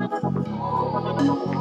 oh you.